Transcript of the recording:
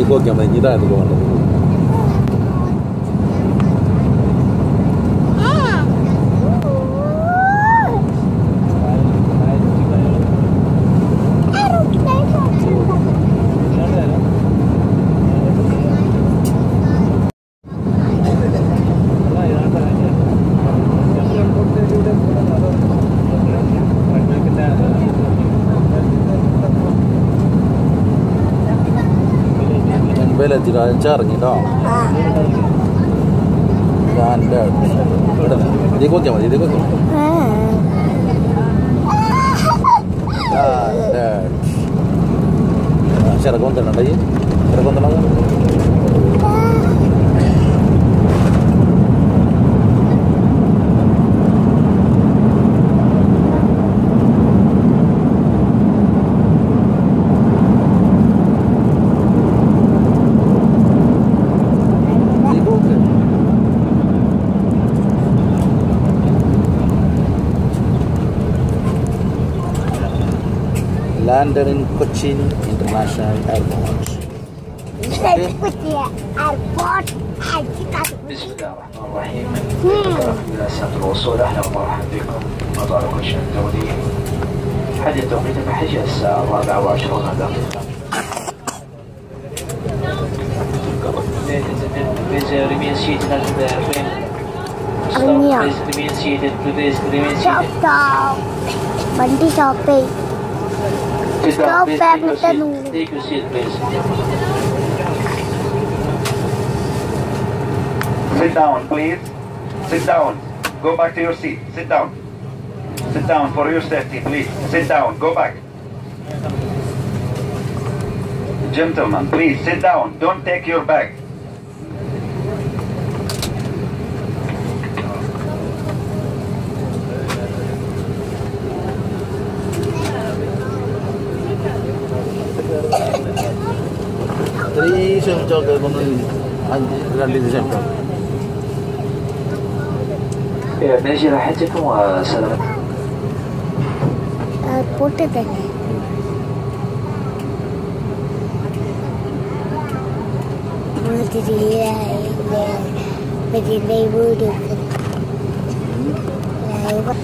你给我整的你袋子 nhìn. mobilnya dilancar gitu ah. Gandar Udah, diikut ya, diikut ya Gandar Nah, share konten lagi Share konten lagi London Cochin International Airport. بسم الله الرحمن الرحيم. إلى سنة الوصول أهلا ومرحبا بكم مطار كوشن الدولي. حدث توقيت المحجة الساعة 24 دقيقة. Please remain seated at the plane. Stop. Please remain seated. Please remain seated. Stop. Stop. Bundy shopping. Take your with the seat. noodle. Take please. Sit down, please. Sit down. Go back to your seat. Sit down. Sit down for your safety, please. Sit down. Go back. Gentlemen, please sit down. Don't take your bag. sense que con la licencia. ماشي راحتكم وسلامتكم. قلت ده. قلت لي بدي لي بودو. لا يبقى.